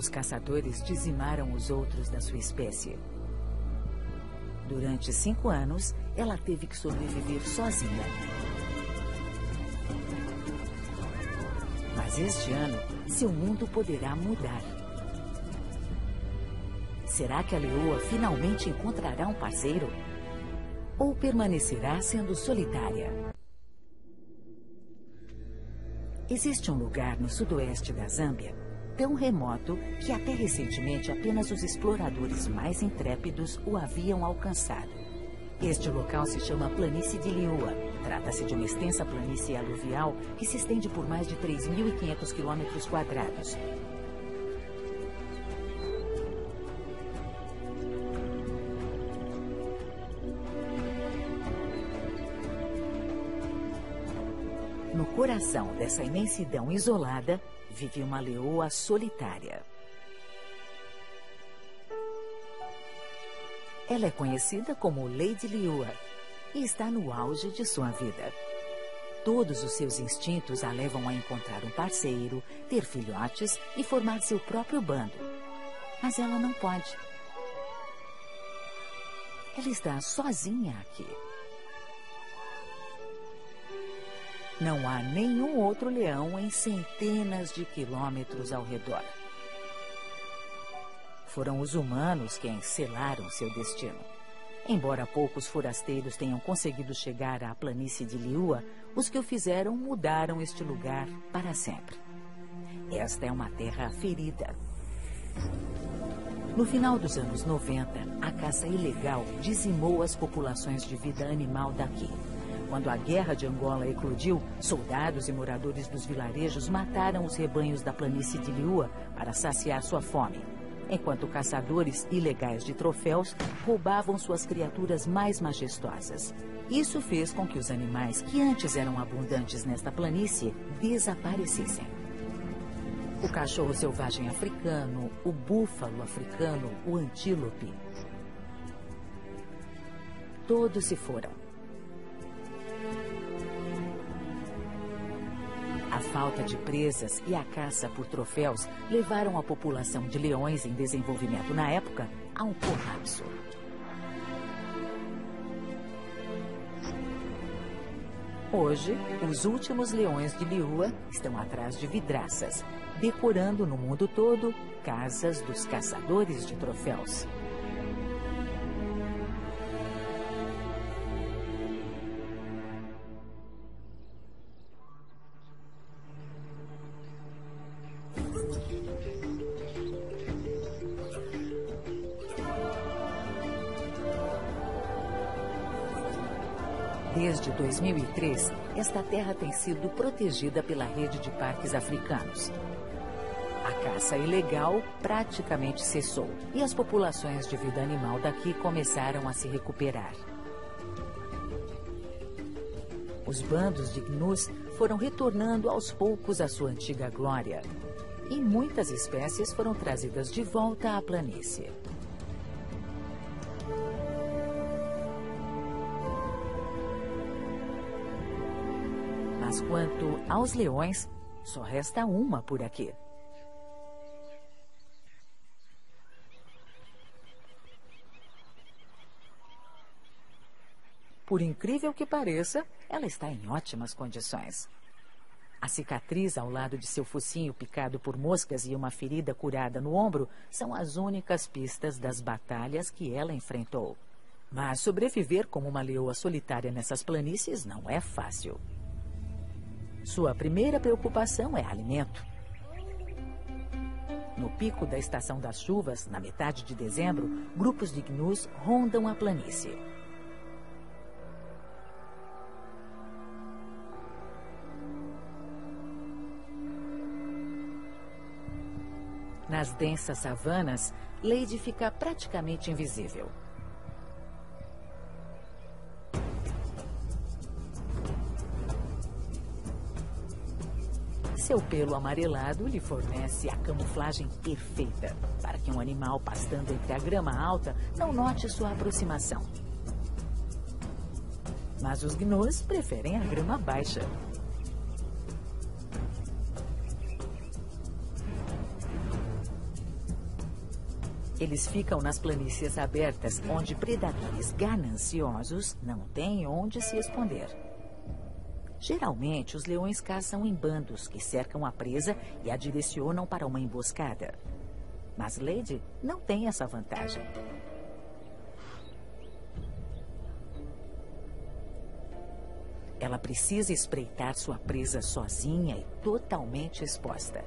os caçadores dizimaram os outros da sua espécie. Durante cinco anos, ela teve que sobreviver sozinha. Mas este ano, seu mundo poderá mudar. Será que a leoa finalmente encontrará um parceiro? Ou permanecerá sendo solitária? Existe um lugar no sudoeste da Zâmbia tão remoto que até recentemente apenas os exploradores mais intrépidos o haviam alcançado. Este local se chama Planície de Liua. Trata-se de uma extensa planície aluvial que se estende por mais de 3.500 quilômetros quadrados. No coração dessa imensidão isolada, vive uma leoa solitária. Ela é conhecida como Lady Liua e está no auge de sua vida. Todos os seus instintos a levam a encontrar um parceiro, ter filhotes e formar seu próprio bando. Mas ela não pode. Ela está sozinha aqui. Não há nenhum outro leão em centenas de quilômetros ao redor. Foram os humanos quem selaram seu destino. Embora poucos forasteiros tenham conseguido chegar à planície de Liua, os que o fizeram mudaram este lugar para sempre. Esta é uma terra ferida. No final dos anos 90, a caça ilegal dizimou as populações de vida animal daqui. Quando a guerra de Angola eclodiu, soldados e moradores dos vilarejos mataram os rebanhos da planície de Liua para saciar sua fome. Enquanto caçadores ilegais de troféus roubavam suas criaturas mais majestosas. Isso fez com que os animais que antes eram abundantes nesta planície desaparecessem. O cachorro selvagem africano, o búfalo africano, o antílope. Todos se foram. A falta de presas e a caça por troféus levaram a população de leões em desenvolvimento na época a um colapso. Hoje, os últimos leões de Liua estão atrás de vidraças, decorando no mundo todo casas dos caçadores de troféus. Desde 2003, esta terra tem sido protegida pela rede de parques africanos. A caça ilegal praticamente cessou e as populações de vida animal daqui começaram a se recuperar. Os bandos de gnus foram retornando aos poucos à sua antiga glória. E muitas espécies foram trazidas de volta à planície. Quanto aos leões, só resta uma por aqui. Por incrível que pareça, ela está em ótimas condições. A cicatriz ao lado de seu focinho picado por moscas e uma ferida curada no ombro são as únicas pistas das batalhas que ela enfrentou. Mas sobreviver como uma leoa solitária nessas planícies não é fácil. Sua primeira preocupação é alimento. No pico da estação das chuvas, na metade de dezembro, grupos de gnus rondam a planície. Nas densas savanas, Lady fica praticamente invisível. Seu pelo amarelado lhe fornece a camuflagem perfeita para que um animal pastando entre a grama alta não note sua aproximação. Mas os gnus preferem a grama baixa. Eles ficam nas planícies abertas, onde predadores gananciosos não têm onde se esconder. Geralmente, os leões caçam em bandos que cercam a presa e a direcionam para uma emboscada. Mas Lady não tem essa vantagem. Ela precisa espreitar sua presa sozinha e totalmente exposta.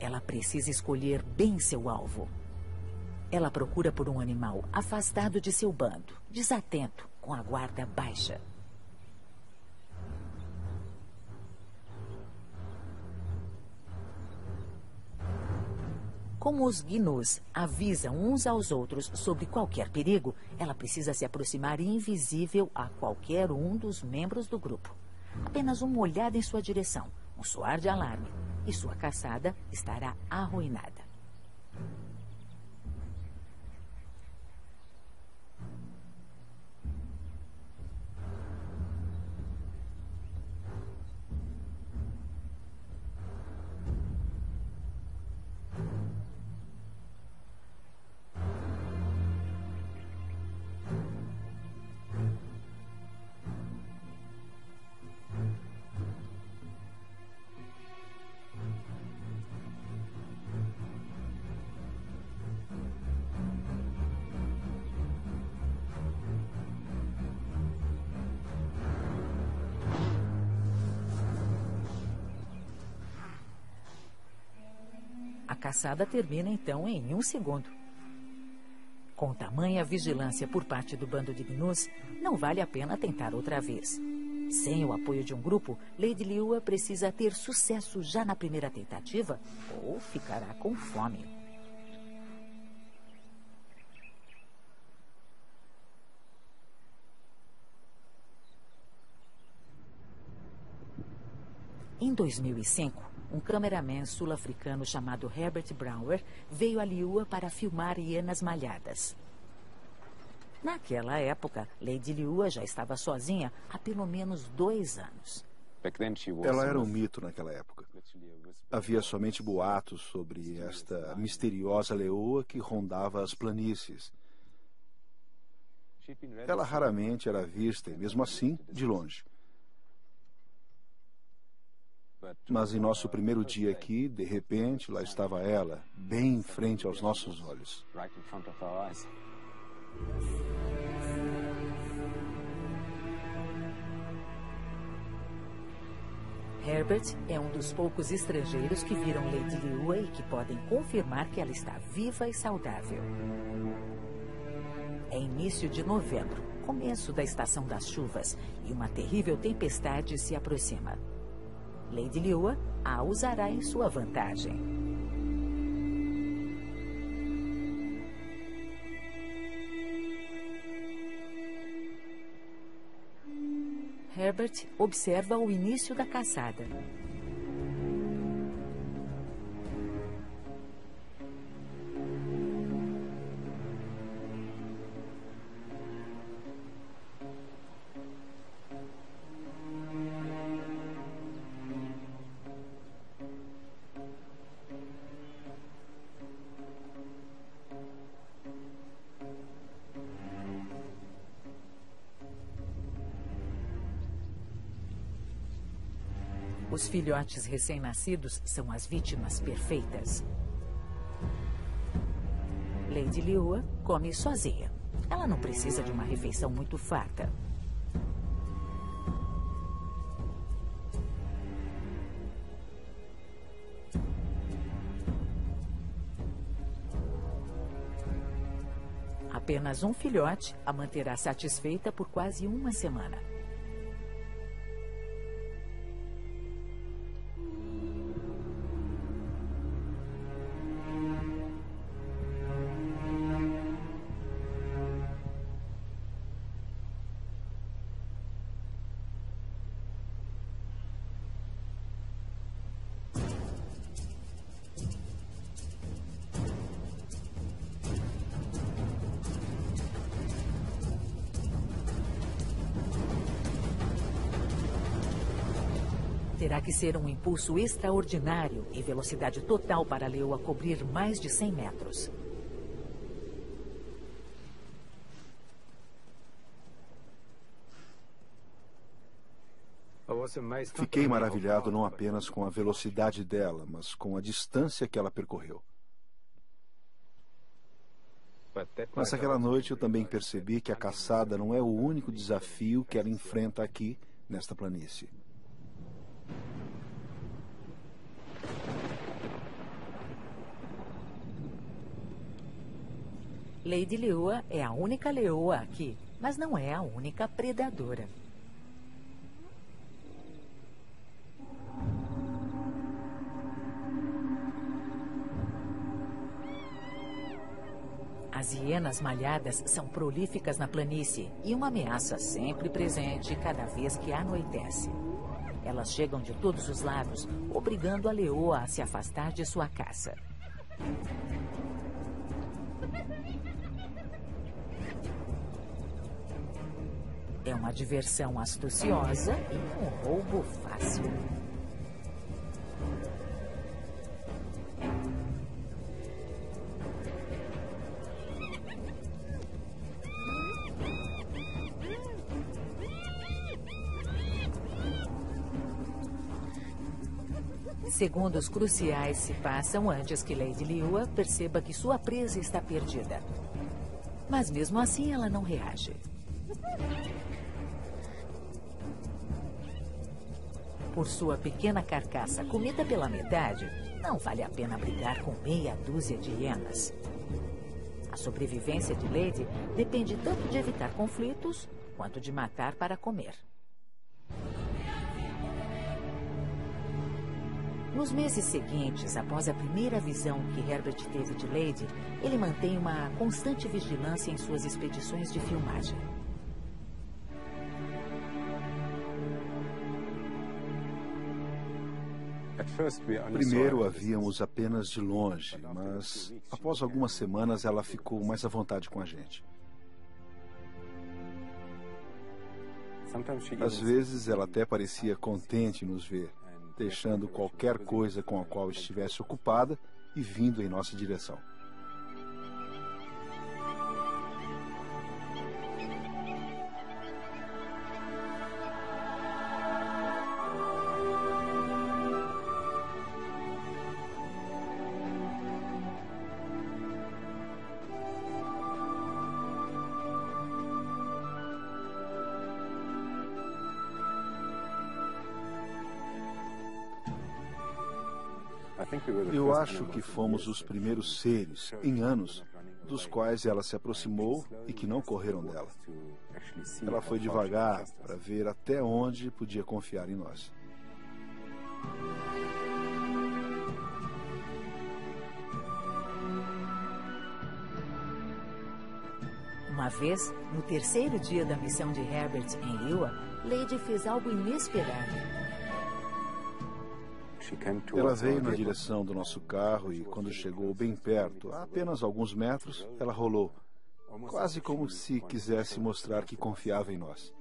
Ela precisa escolher bem seu alvo. Ela procura por um animal afastado de seu bando, desatento, com a guarda baixa. Como os gnus avisam uns aos outros sobre qualquer perigo, ela precisa se aproximar invisível a qualquer um dos membros do grupo. Apenas uma olhada em sua direção, um soar de alarme, e sua caçada estará arruinada. Caçada termina então em um segundo. Com tamanha vigilância por parte do bando de gnus, não vale a pena tentar outra vez. Sem o apoio de um grupo, Lady Liua precisa ter sucesso já na primeira tentativa ou ficará com fome. Em 2005, um cameraman sul-africano chamado Herbert Brower veio a Liua para filmar hienas malhadas. Naquela época, Lady Liua já estava sozinha há pelo menos dois anos. Ela era um mito naquela época. Havia somente boatos sobre esta misteriosa leoa que rondava as planícies. Ela raramente era vista, e mesmo assim, de longe. Mas em nosso primeiro dia aqui, de repente, lá estava ela, bem em frente aos nossos olhos. Herbert é um dos poucos estrangeiros que viram Lady Liua e que podem confirmar que ela está viva e saudável. É início de novembro, começo da estação das chuvas, e uma terrível tempestade se aproxima. Lady Liua a usará em sua vantagem. Herbert observa o início da caçada. Os filhotes recém-nascidos são as vítimas perfeitas. Lady Liua come sozinha. Ela não precisa de uma refeição muito farta. Apenas um filhote a manterá satisfeita por quase uma semana. Que ser um impulso extraordinário e velocidade total para a leoa cobrir mais de 100 metros. Fiquei maravilhado não apenas com a velocidade dela, mas com a distância que ela percorreu. Mas aquela noite eu também percebi que a caçada não é o único desafio que ela enfrenta aqui, nesta planície. Lady Leoa é a única leoa aqui, mas não é a única predadora. As hienas malhadas são prolíficas na planície e uma ameaça sempre presente cada vez que anoitece. Elas chegam de todos os lados, obrigando a leoa a se afastar de sua caça. É uma diversão astuciosa e um roubo fácil. Segundos cruciais se passam antes que Lady Liua perceba que sua presa está perdida. Mas mesmo assim ela não reage. Por sua pequena carcaça comida pela metade, não vale a pena brigar com meia dúzia de hienas. A sobrevivência de Lady depende tanto de evitar conflitos quanto de matar para comer. Nos meses seguintes, após a primeira visão que Herbert teve de Lady, ele mantém uma constante vigilância em suas expedições de filmagem. Primeiro a víamos apenas de longe, mas após algumas semanas ela ficou mais à vontade com a gente. Às vezes ela até parecia contente em nos ver deixando qualquer coisa com a qual estivesse ocupada e vindo em nossa direção. Eu acho que fomos os primeiros seres, em anos, dos quais ela se aproximou e que não correram dela. Ela foi devagar para ver até onde podia confiar em nós. Uma vez, no terceiro dia da missão de Herbert em Liwa, Lady fez algo inesperado. Ela veio na direção do nosso carro e, quando chegou bem perto, a apenas alguns metros, ela rolou, quase como se quisesse mostrar que confiava em nós.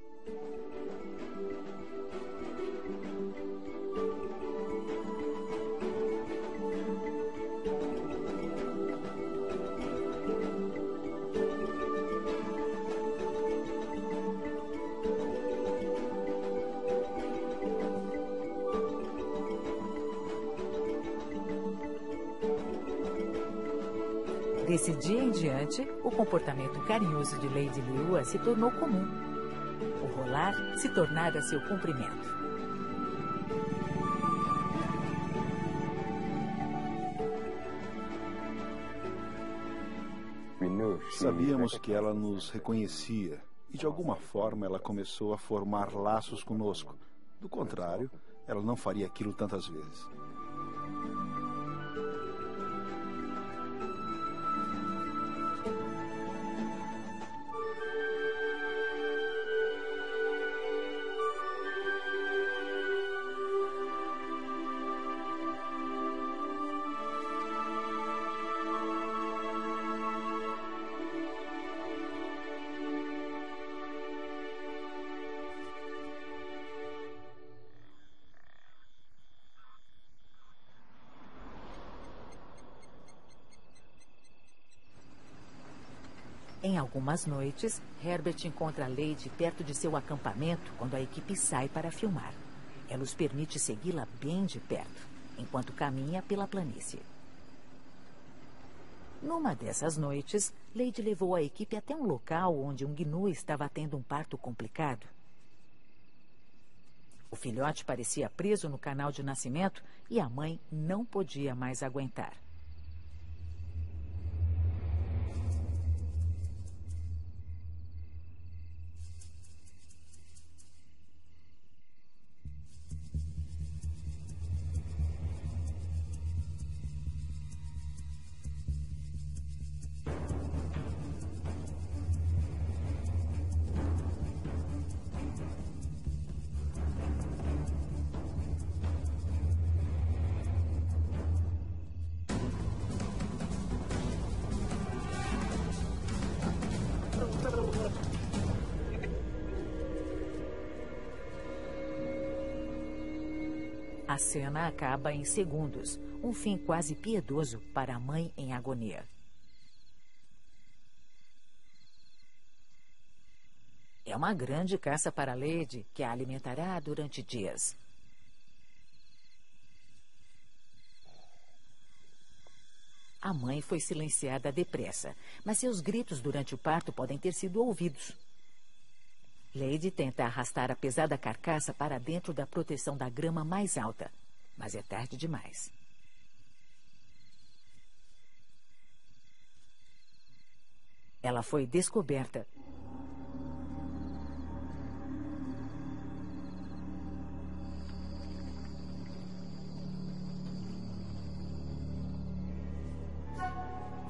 Comportamento carinhoso de Lady Liua se tornou comum. O rolar se tornara seu cumprimento. Sabíamos que ela nos reconhecia e, de alguma forma, ela começou a formar laços conosco. Do contrário, ela não faria aquilo tantas vezes. Algumas noites, Herbert encontra Lady perto de seu acampamento quando a equipe sai para filmar. Ela os permite segui-la bem de perto, enquanto caminha pela planície. Numa dessas noites, Lady levou a equipe até um local onde um gnu estava tendo um parto complicado. O filhote parecia preso no canal de nascimento e a mãe não podia mais aguentar. A cena acaba em segundos, um fim quase piedoso para a mãe em agonia. É uma grande caça para Lady, que a alimentará durante dias. A mãe foi silenciada depressa, mas seus gritos durante o parto podem ter sido ouvidos. Lady tenta arrastar a pesada carcaça para dentro da proteção da grama mais alta, mas é tarde demais. Ela foi descoberta.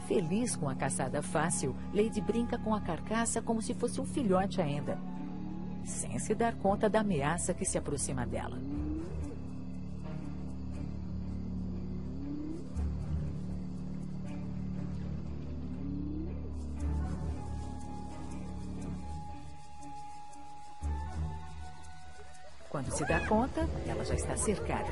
Feliz com a caçada fácil, Lady brinca com a carcaça como se fosse um filhote ainda sem se dar conta da ameaça que se aproxima dela. Quando se dá conta, ela já está cercada.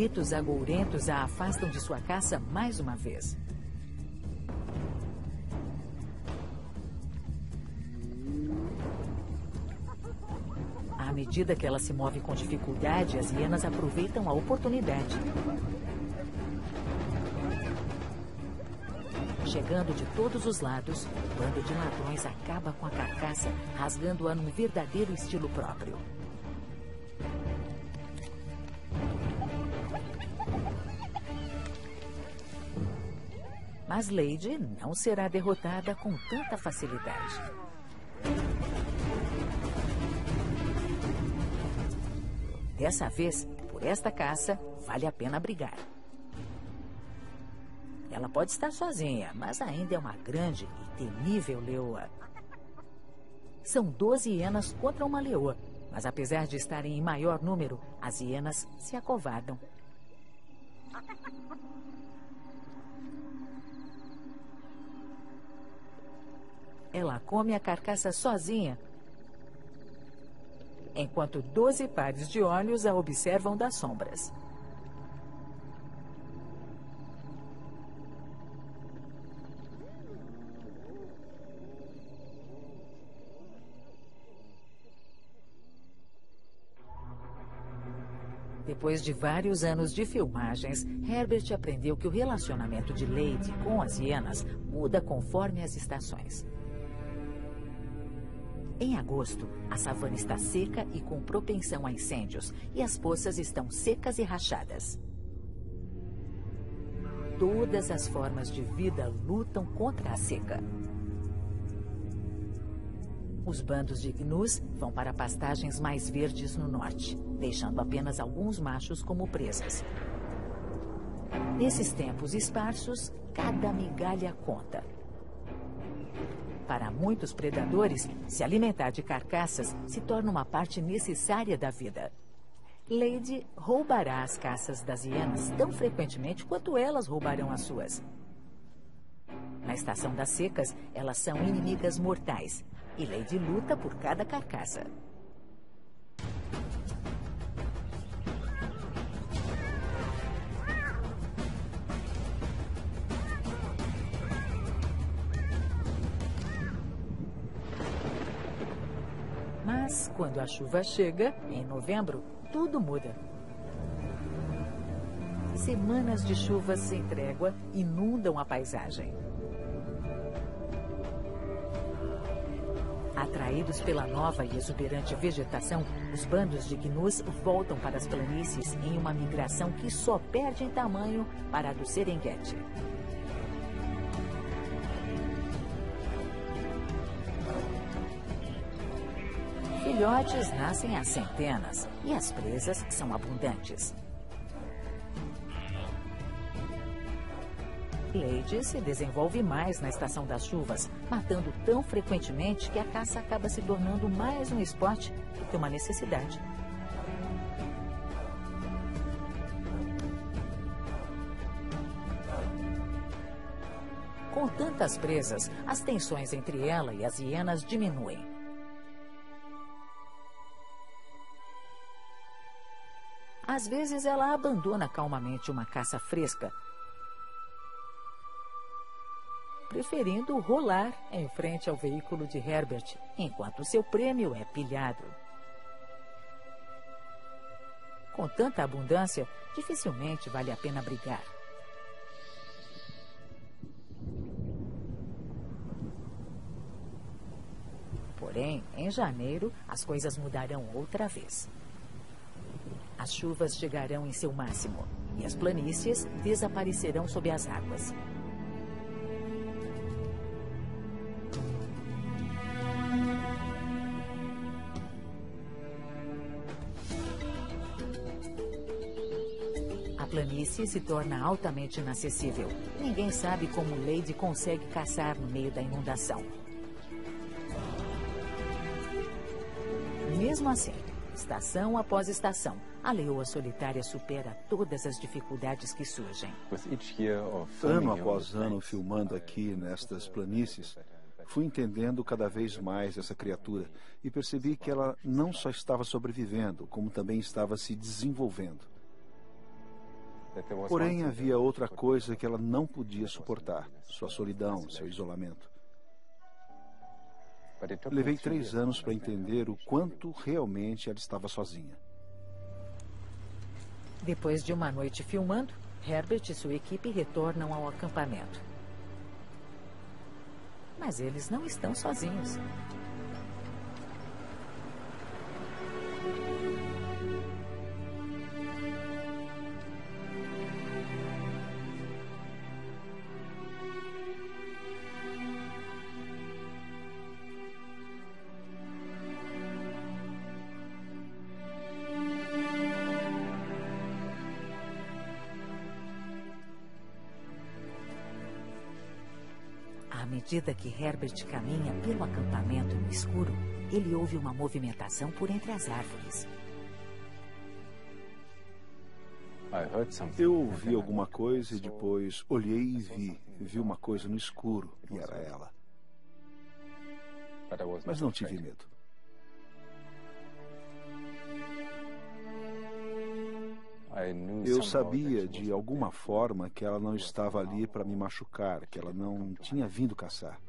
Gritos agourentos a afastam de sua caça mais uma vez. À medida que ela se move com dificuldade, as hienas aproveitam a oportunidade. Chegando de todos os lados, o bando de ladrões acaba com a carcaça, rasgando-a num verdadeiro estilo próprio. Mas Lady não será derrotada com tanta facilidade. Dessa vez, por esta caça, vale a pena brigar. Ela pode estar sozinha, mas ainda é uma grande e temível leoa. São 12 hienas contra uma leoa, mas apesar de estarem em maior número, as hienas se acovardam. Ela come a carcaça sozinha, enquanto doze pares de olhos a observam das sombras. Depois de vários anos de filmagens, Herbert aprendeu que o relacionamento de Lady com as hienas muda conforme as estações. Em agosto, a savana está seca e com propensão a incêndios, e as poças estão secas e rachadas. Todas as formas de vida lutam contra a seca. Os bandos de gnus vão para pastagens mais verdes no norte, deixando apenas alguns machos como presas. Nesses tempos esparsos, cada migalha conta. Para muitos predadores, se alimentar de carcaças se torna uma parte necessária da vida. Lady roubará as caças das hienas tão frequentemente quanto elas roubarão as suas. Na estação das secas, elas são inimigas mortais e Lady luta por cada carcaça. Mas, quando a chuva chega, em novembro, tudo muda. Semanas de chuvas sem trégua inundam a paisagem. Atraídos pela nova e exuberante vegetação, os bandos de gnus voltam para as planícies em uma migração que só perde em tamanho para a do Serengeti. Filhotes nascem às centenas e as presas são abundantes. Lady se desenvolve mais na estação das chuvas, matando tão frequentemente que a caça acaba se tornando mais um esporte do que uma necessidade. Com tantas presas, as tensões entre ela e as hienas diminuem. Às vezes ela abandona calmamente uma caça fresca preferindo rolar em frente ao veículo de Herbert, enquanto seu prêmio é pilhado. Com tanta abundância, dificilmente vale a pena brigar. Porém, em janeiro, as coisas mudarão outra vez. As chuvas chegarão em seu máximo e as planícies desaparecerão sob as águas. planície se torna altamente inacessível. Ninguém sabe como Lady consegue caçar no meio da inundação. Mesmo assim, estação após estação, a leoa solitária supera todas as dificuldades que surgem. Ano após ano filmando aqui nestas planícies, fui entendendo cada vez mais essa criatura e percebi que ela não só estava sobrevivendo, como também estava se desenvolvendo. Porém, havia outra coisa que ela não podia suportar: sua solidão, seu isolamento. Levei três anos para entender o quanto realmente ela estava sozinha. Depois de uma noite filmando, Herbert e sua equipe retornam ao acampamento. Mas eles não estão sozinhos. Medida que Herbert caminha pelo acampamento no escuro, ele ouve uma movimentação por entre as árvores. Eu ouvi alguma coisa e depois olhei e vi. Vi uma coisa no escuro e era ela. Mas não tive medo. Eu sabia de alguma forma que ela não estava ali para me machucar, que ela não tinha vindo caçar.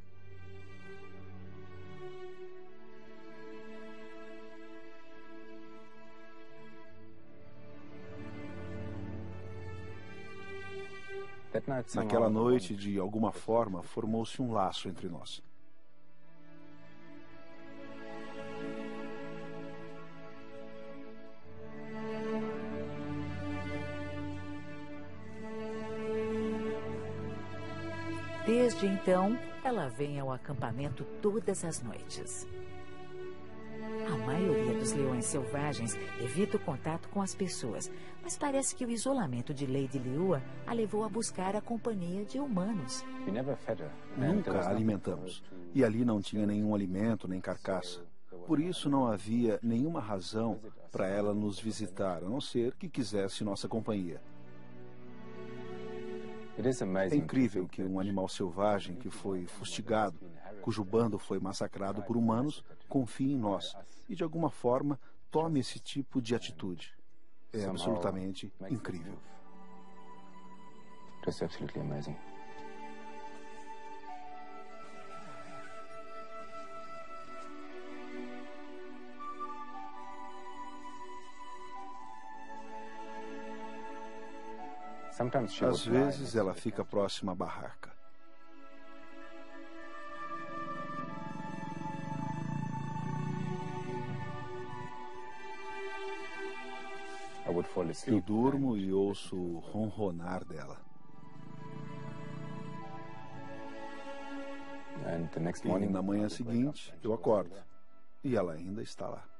Naquela noite, de alguma forma, formou-se um laço entre nós. Desde então, ela vem ao acampamento todas as noites. A maioria dos leões selvagens evita o contato com as pessoas, mas parece que o isolamento de Lady Liua a levou a buscar a companhia de humanos. Nunca a alimentamos, e ali não tinha nenhum alimento nem carcaça. Por isso não havia nenhuma razão para ela nos visitar, a não ser que quisesse nossa companhia. É incrível que um animal selvagem que foi fustigado, cujo bando foi massacrado por humanos, confie em nós e, de alguma forma, tome esse tipo de atitude. É absolutamente incrível. Just absolutely amazing. Às vezes ela fica próxima à barraca. Eu durmo e ouço o ronronar dela. E na manhã seguinte, eu acordo. E ela ainda está lá.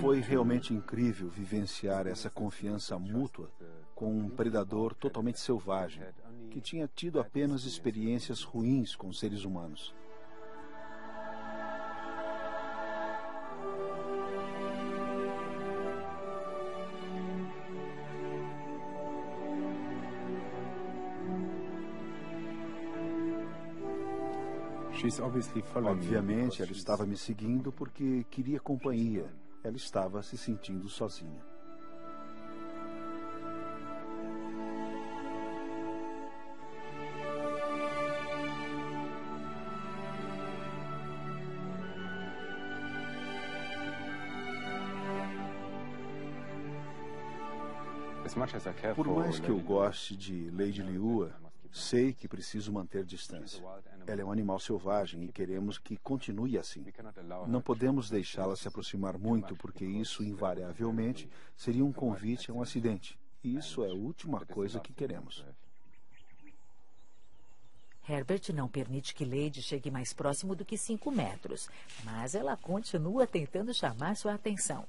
Foi realmente incrível vivenciar essa confiança mútua com um predador totalmente selvagem, que tinha tido apenas experiências ruins com seres humanos. Obviamente, ela estava me seguindo porque queria companhia. Ela estava se sentindo sozinha. Por mais que eu goste de Lady Liua, sei que preciso manter distância. Ela é um animal selvagem e queremos que continue assim. Não podemos deixá-la se aproximar muito, porque isso invariavelmente seria um convite a um acidente. E isso é a última coisa que queremos. Herbert não permite que Lady chegue mais próximo do que cinco metros, mas ela continua tentando chamar sua atenção.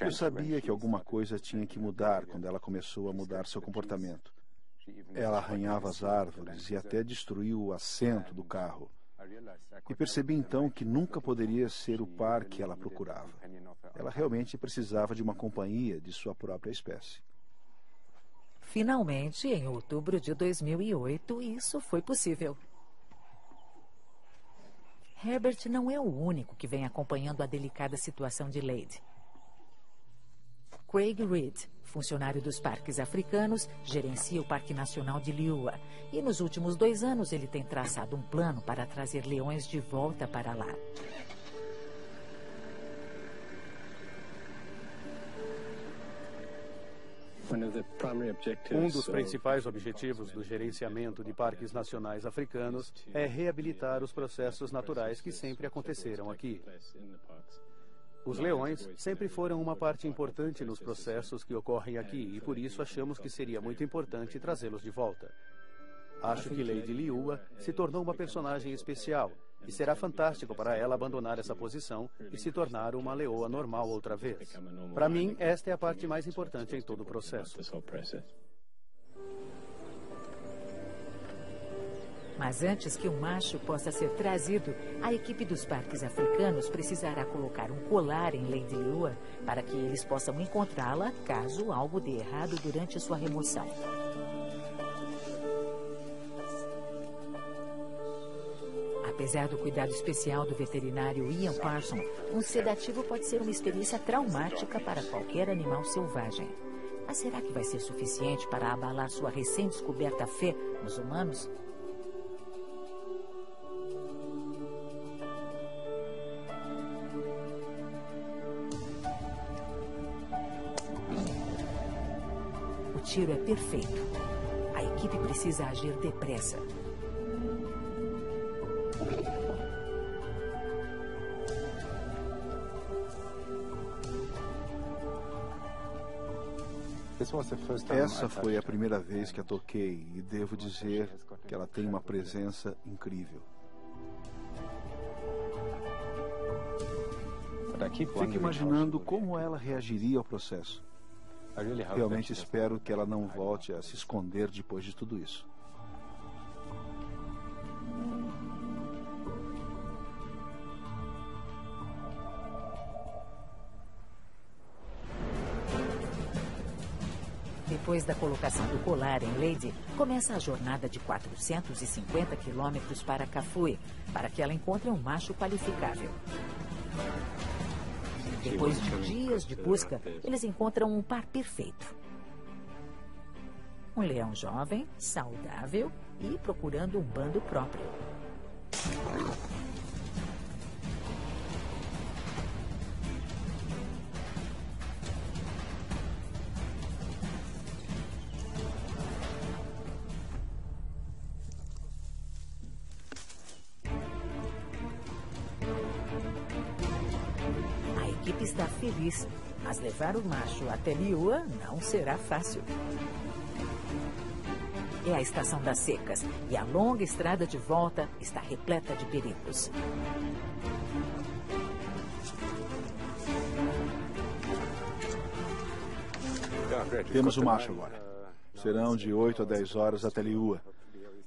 Eu sabia que alguma coisa tinha que mudar quando ela começou a mudar seu comportamento. Ela arranhava as árvores e até destruiu o assento do carro. E percebi então que nunca poderia ser o par que ela procurava. Ela realmente precisava de uma companhia de sua própria espécie. Finalmente, em outubro de 2008, isso foi possível. Herbert não é o único que vem acompanhando a delicada situação de Lady. Craig Reed, funcionário dos parques africanos, gerencia o Parque Nacional de Liua. E nos últimos dois anos ele tem traçado um plano para trazer leões de volta para lá. Um dos principais objetivos do gerenciamento de parques nacionais africanos é reabilitar os processos naturais que sempre aconteceram aqui. Os leões sempre foram uma parte importante nos processos que ocorrem aqui e por isso achamos que seria muito importante trazê-los de volta. Acho que Lady Liua se tornou uma personagem especial e será fantástico para ela abandonar essa posição e se tornar uma leoa normal outra vez. Para mim, esta é a parte mais importante em todo o processo. Mas antes que o macho possa ser trazido, a equipe dos parques africanos precisará colocar um colar em Lady Lua para que eles possam encontrá-la caso algo dê errado durante sua remoção. Apesar do cuidado especial do veterinário Ian Parson, um sedativo pode ser uma experiência traumática para qualquer animal selvagem. Mas será que vai ser suficiente para abalar sua recém-descoberta fé nos humanos? Tiro é perfeito. A equipe precisa agir depressa. Essa foi a primeira vez que a toquei e devo dizer que ela tem uma presença incrível. Fico imaginando como ela reagiria ao processo. Realmente espero que ela não volte a se esconder depois de tudo isso. Depois da colocação do colar em Lady, começa a jornada de 450 quilômetros para Cafui, para que ela encontre um macho qualificável. Depois de dias de busca, eles encontram um par perfeito. Um leão jovem, saudável e procurando um bando próprio. Feliz, mas levar o macho até Liua não será fácil. É a estação das secas e a longa estrada de volta está repleta de perigos. Temos o macho agora. Serão de 8 a 10 horas até Liua.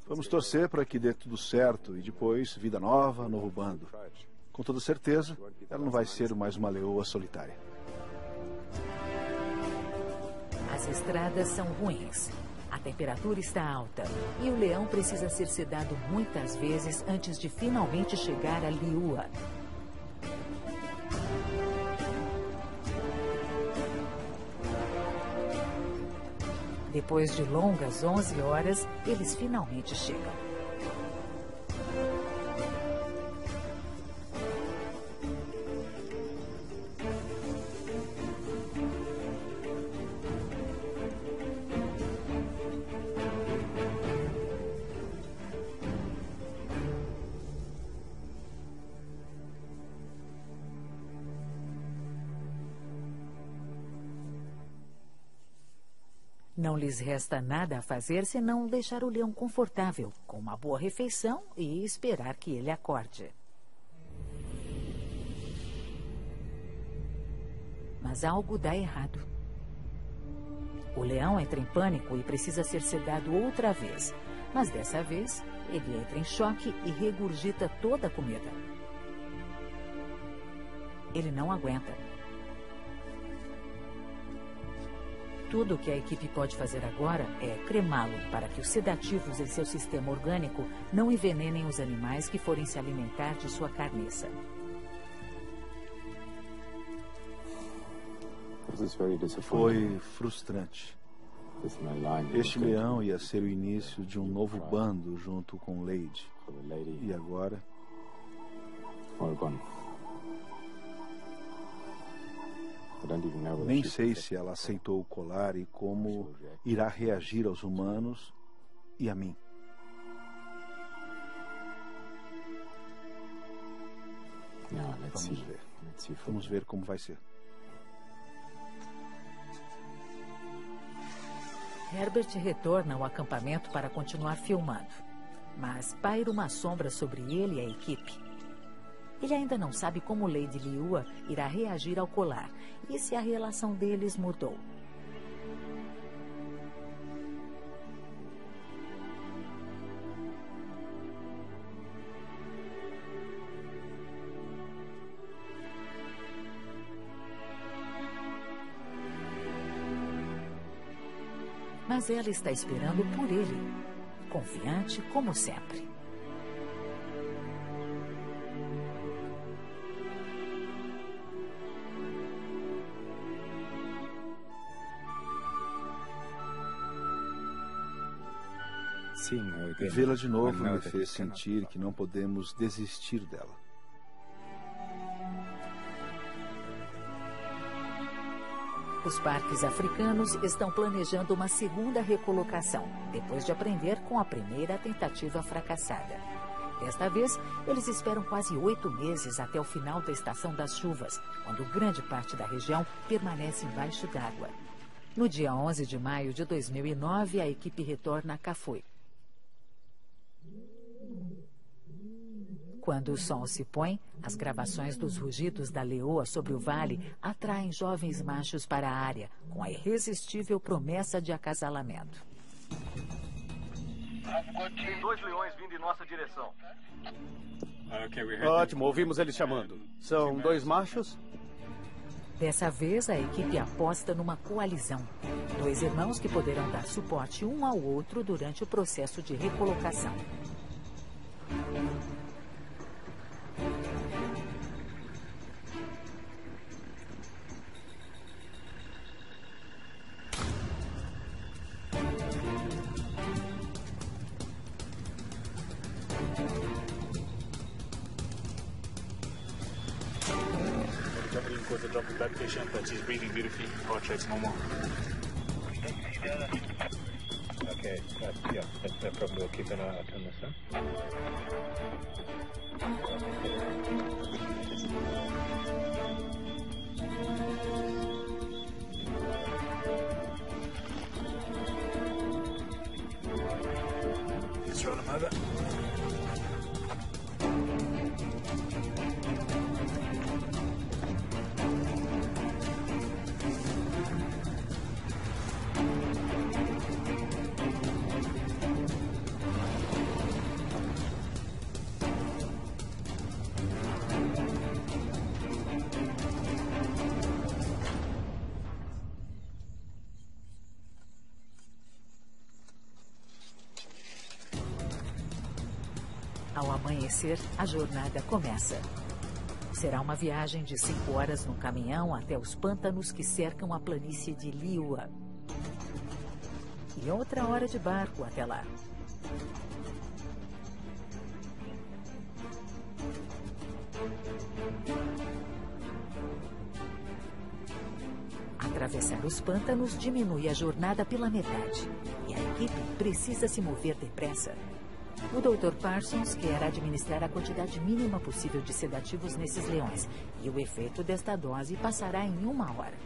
Vamos torcer para que dê tudo certo e depois vida nova, novo bando. Com toda certeza, ela não vai ser mais uma leoa solitária. As estradas são ruins. A temperatura está alta e o leão precisa ser sedado muitas vezes antes de finalmente chegar a Liua. Depois de longas 11 horas, eles finalmente chegam. Não lhes resta nada a fazer senão deixar o leão confortável, com uma boa refeição e esperar que ele acorde. Mas algo dá errado. O leão entra em pânico e precisa ser sedado outra vez. Mas dessa vez, ele entra em choque e regurgita toda a comida. Ele não aguenta. Tudo o que a equipe pode fazer agora é cremá-lo para que os sedativos em seu sistema orgânico não envenenem os animais que forem se alimentar de sua carniça. Foi frustrante. Este leão ia ser o início de um novo bando junto com Lady. E agora? Nem sei se ela aceitou o colar e como irá reagir aos humanos e a mim. Vamos ver. Vamos ver como vai ser. Herbert retorna ao acampamento para continuar filmando. Mas paira uma sombra sobre ele e a equipe. Ele ainda não sabe como Lady Liua irá reagir ao colar e se a relação deles mudou. Mas ela está esperando por ele, confiante como sempre. Vê-la de novo me fez sentir que não podemos desistir dela. Os parques africanos estão planejando uma segunda recolocação, depois de aprender com a primeira tentativa fracassada. Desta vez, eles esperam quase oito meses até o final da estação das chuvas, quando grande parte da região permanece embaixo d'água. No dia 11 de maio de 2009, a equipe retorna a Cafui. Quando o sol se põe, as gravações dos rugidos da leoa sobre o vale atraem jovens machos para a área, com a irresistível promessa de acasalamento. Tem dois leões vindo em nossa direção. Ótimo, ouvimos eles chamando. São dois machos? Dessa vez, a equipe aposta numa coalizão. Dois irmãos que poderão dar suporte um ao outro durante o processo de recolocação. Amanhecer, a jornada começa. Será uma viagem de cinco horas no caminhão até os pântanos que cercam a planície de Liua. E outra hora de barco até lá. Atravessar os pântanos diminui a jornada pela metade. E a equipe precisa se mover depressa. O Dr. Parsons quer administrar a quantidade mínima possível de sedativos nesses leões. E o efeito desta dose passará em uma hora.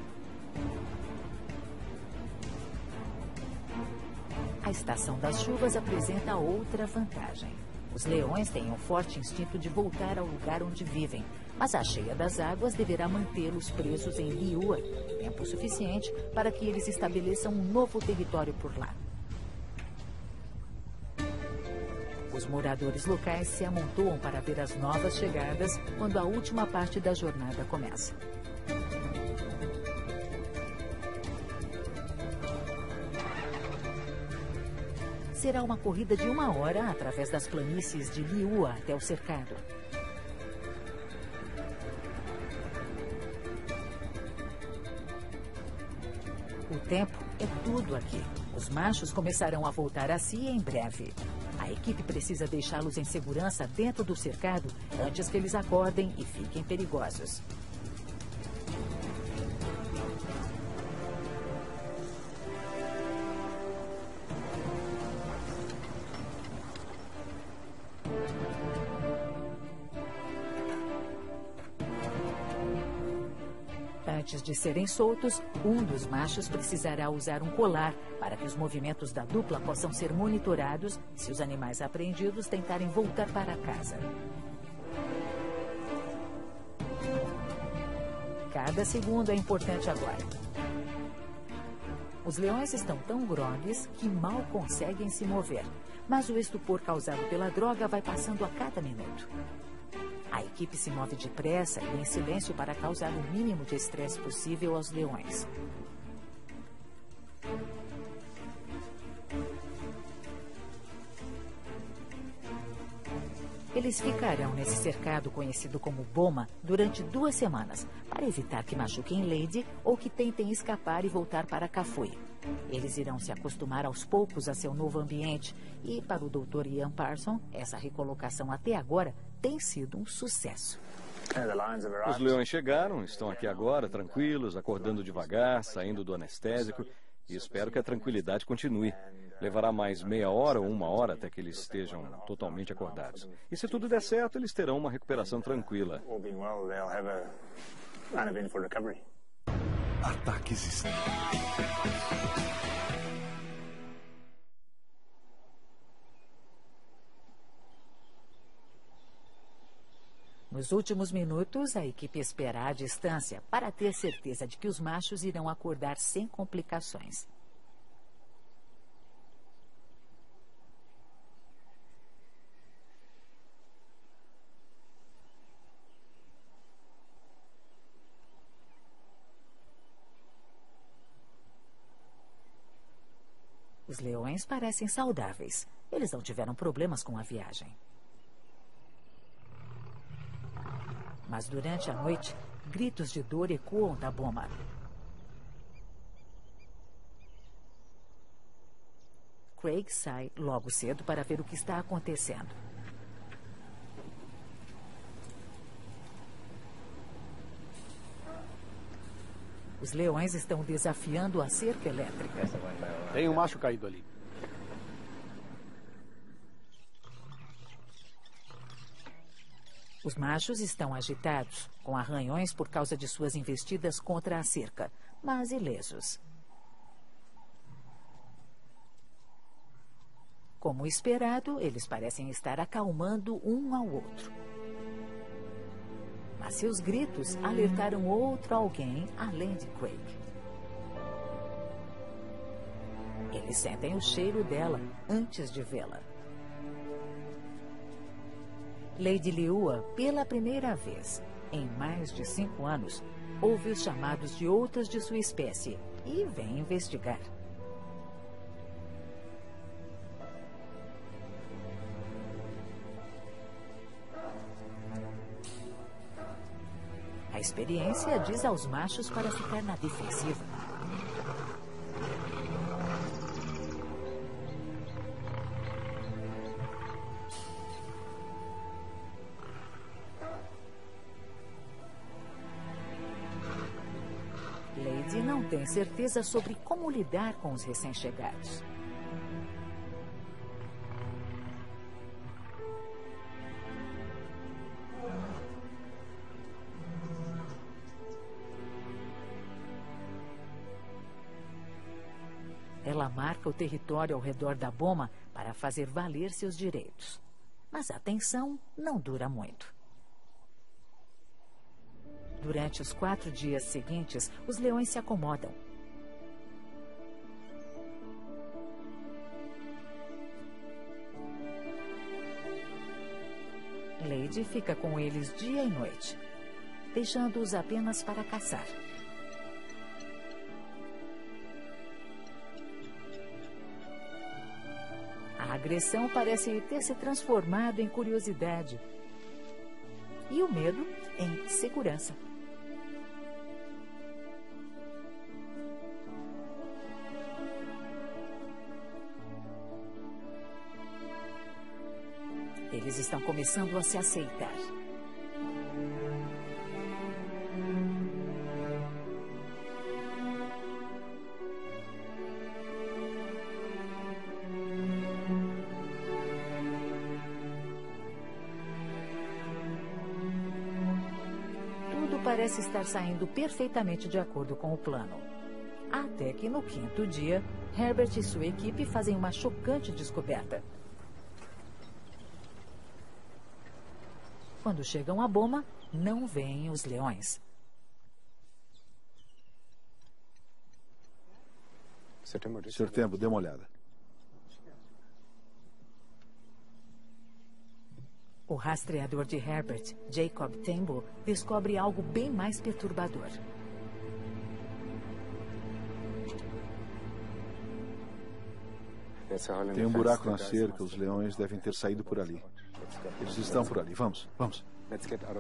A estação das chuvas apresenta outra vantagem. Os leões têm um forte instinto de voltar ao lugar onde vivem, mas a cheia das águas deverá mantê-los presos em Liua, tempo suficiente para que eles estabeleçam um novo território por lá. Os moradores locais se amontoam para ver as novas chegadas quando a última parte da jornada começa. Será uma corrida de uma hora através das planícies de Liua até o cercado. O tempo é tudo aqui. Os machos começarão a voltar a si em breve. A equipe precisa deixá-los em segurança dentro do cercado antes que eles acordem e fiquem perigosos. De serem soltos, um dos machos precisará usar um colar para que os movimentos da dupla possam ser monitorados se os animais apreendidos tentarem voltar para casa. Cada segundo é importante agora. Os leões estão tão grogues que mal conseguem se mover, mas o estupor causado pela droga vai passando a cada minuto. A equipe se move depressa e em silêncio para causar o mínimo de estresse possível aos leões. Eles ficarão nesse cercado conhecido como Boma durante duas semanas, para evitar que machuquem Lady ou que tentem escapar e voltar para Cafui. Eles irão se acostumar aos poucos a seu novo ambiente e, para o Dr. Ian Parson, essa recolocação até agora tem sido um sucesso. Os leões chegaram, estão aqui agora, tranquilos, acordando devagar, saindo do anestésico, e espero que a tranquilidade continue. Levará mais meia hora ou uma hora até que eles estejam totalmente acordados. E se tudo der certo, eles terão uma recuperação tranquila. Ataques externos. Nos últimos minutos, a equipe espera à distância para ter certeza de que os machos irão acordar sem complicações. Os leões parecem saudáveis. Eles não tiveram problemas com a viagem. Mas durante a noite, gritos de dor ecoam da bomba. Craig sai logo cedo para ver o que está acontecendo. Os leões estão desafiando a cerca elétrica. Tem um macho caído ali. Os machos estão agitados, com arranhões por causa de suas investidas contra a cerca, mas ilesos. Como esperado, eles parecem estar acalmando um ao outro. Mas seus gritos alertaram outro alguém além de Craig. Eles sentem o cheiro dela antes de vê-la. Lady Liua, pela primeira vez em mais de cinco anos, ouve os chamados de outras de sua espécie e vem investigar. A experiência diz aos machos para ficar na defensiva. Lady não tem certeza sobre como lidar com os recém-chegados. Ela marca o território ao redor da boma para fazer valer seus direitos. Mas a tensão não dura muito. Durante os quatro dias seguintes, os leões se acomodam. Lady fica com eles dia e noite, deixando-os apenas para caçar. A agressão parece ter se transformado em curiosidade. E o medo em segurança. Estão começando a se aceitar. Tudo parece estar saindo perfeitamente de acordo com o plano. Até que no quinto dia, Herbert e sua equipe fazem uma chocante descoberta. Quando chegam à boma, não veem os leões. Sr. Tempo, dê uma olhada. O rastreador de Herbert, Jacob Tembo, descobre algo bem mais perturbador. Tem um buraco na cerca, os leões devem ter saído por ali. Eles estão por ali. Vamos, vamos.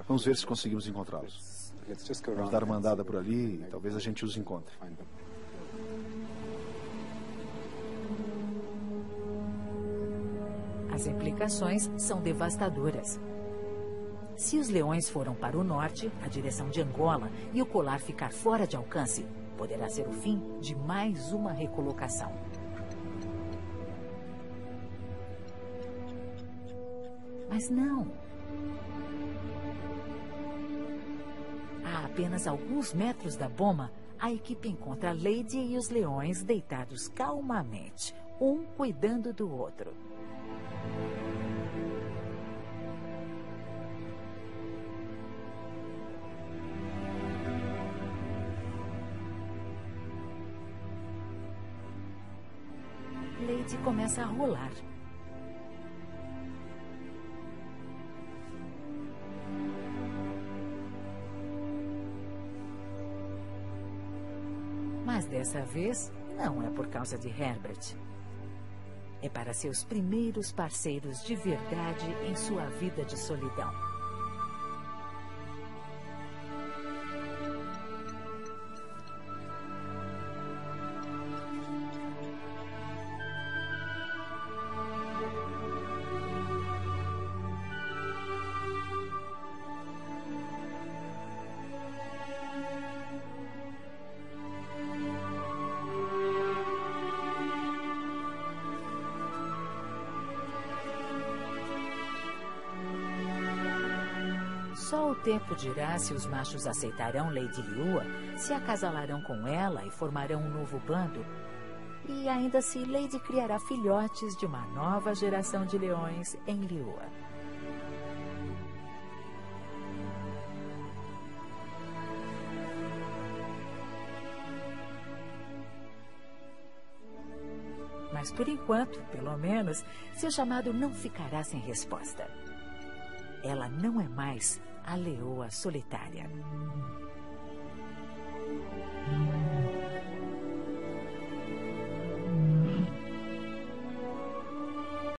Vamos ver se conseguimos encontrá-los. Vamos dar uma andada por ali e talvez a gente os encontre. As implicações são devastadoras. Se os leões foram para o norte, a direção de Angola, e o colar ficar fora de alcance, poderá ser o fim de mais uma recolocação. Mas não. A apenas alguns metros da boma, a equipe encontra Lady e os leões deitados calmamente, um cuidando do outro. Lady começa a rolar. Dessa vez, não é por causa de Herbert. É para seus primeiros parceiros de verdade em sua vida de solidão. Tempo dirá se os machos aceitarão Lady Liua, se acasalarão com ela e formarão um novo bando, e ainda se Lady criará filhotes de uma nova geração de leões em Liua. Mas por enquanto, pelo menos, seu chamado não ficará sem resposta. Ela não é mais a leoa solitária.